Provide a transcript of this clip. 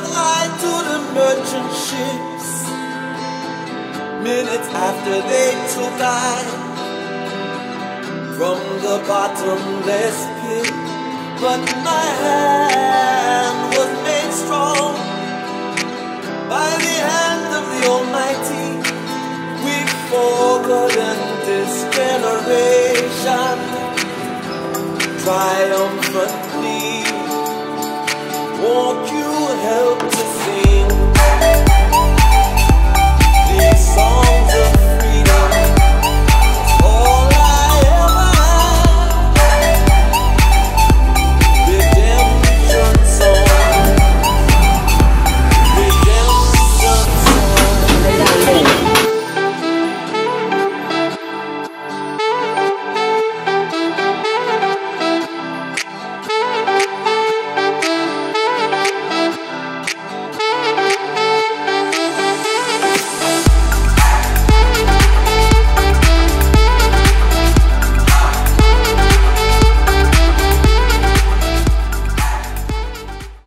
on to the merchant ships. Minutes after they took I from the bottomless pit, but my hand was made strong by the hand of the Almighty. We forgotten this generation triumphantly.